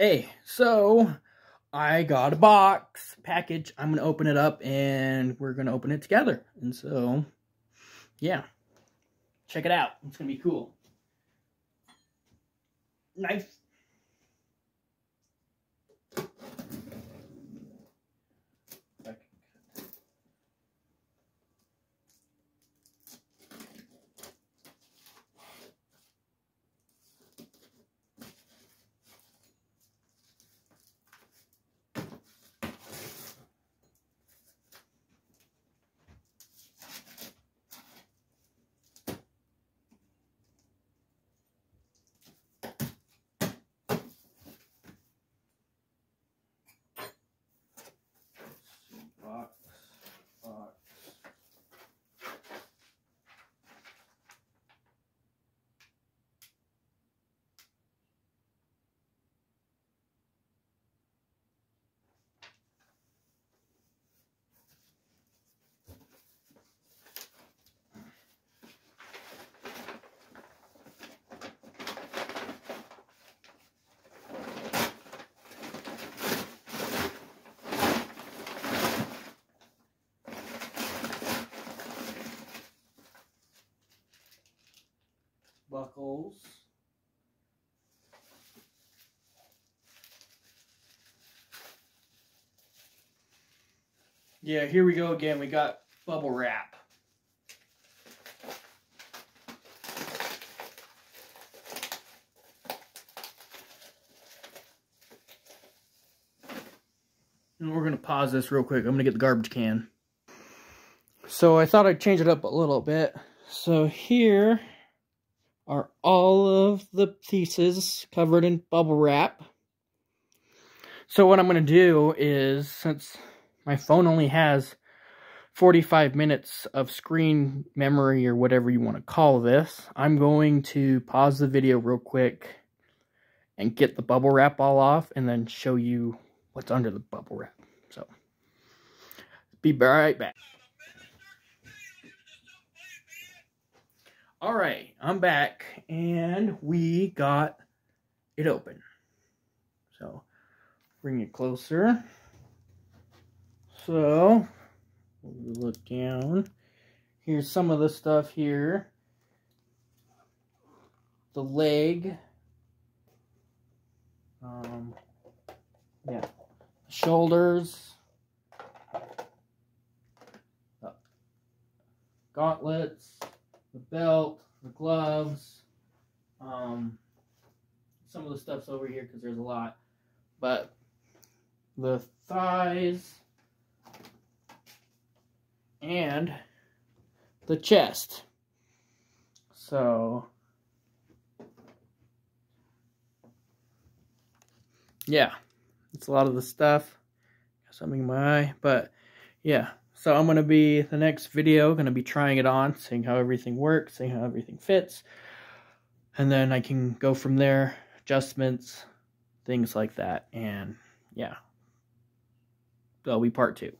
Hey, so I got a box package. I'm going to open it up and we're going to open it together. And so, yeah, check it out. It's going to be cool. Nice. Buckles. Yeah, here we go again. We got bubble wrap. And we're going to pause this real quick. I'm going to get the garbage can. So I thought I'd change it up a little bit. So here are all of the pieces covered in bubble wrap. So what I'm going to do is, since my phone only has 45 minutes of screen memory or whatever you want to call this, I'm going to pause the video real quick and get the bubble wrap all off and then show you what's under the bubble wrap. So, be right back. All right, I'm back, and we got it open. So, bring it closer. So, we look down. Here's some of the stuff here. The leg. Um, yeah. Shoulders. Gauntlets the belt, the gloves, um, some of the stuff's over here because there's a lot, but the thighs and the chest. So, yeah, it's a lot of the stuff. Something in my eye, but yeah, so I'm going to be, the next video, going to be trying it on, seeing how everything works, seeing how everything fits. And then I can go from there, adjustments, things like that. And yeah, that'll be part two.